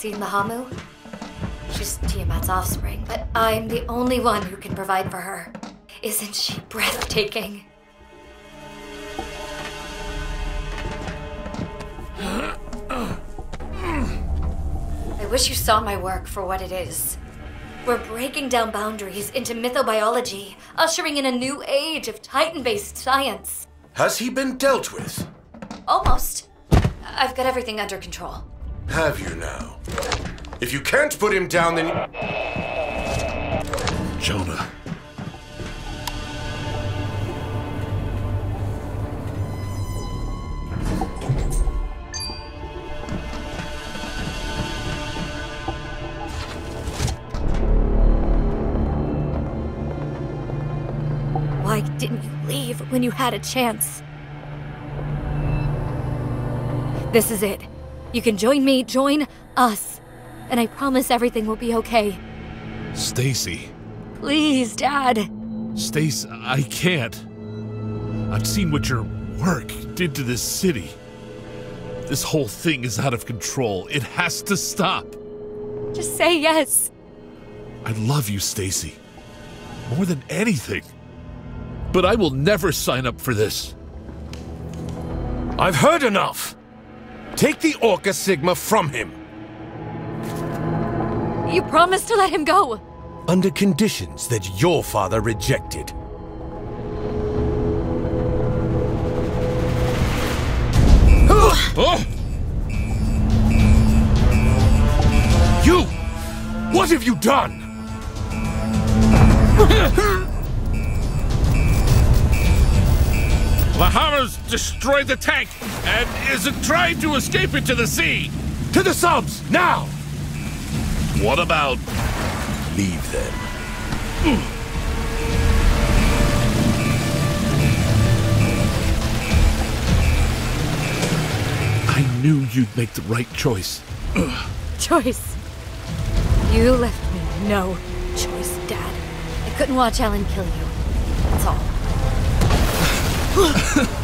seen Lahamu? She's Tiamat's offspring, but I'm the only one who can provide for her. Isn't she breathtaking? I wish you saw my work for what it is. We're breaking down boundaries into mythobiology, ushering in a new age of Titan based science. Has he been dealt with? Almost. I've got everything under control. Have you now? If you can't put him down, then. Jonah. Why didn't you leave when you had a chance? This is it. You can join me, join us. And I promise everything will be okay. Stacy. Please, Dad. Stace, I can't. I've seen what your work did to this city. This whole thing is out of control. It has to stop. Just say yes. I love you, Stacy. More than anything. But I will never sign up for this. I've heard enough! Take the Orca Sigma from him! You promised to let him go. Under conditions that your father rejected. Oh! You! What have you done? Lahamu's destroyed the tank and is trying to escape into the sea. To the subs, now! What about Leave them. I knew you'd make the right choice. Choice. You left me no choice, Dad. I couldn't watch Ellen kill you. That's all.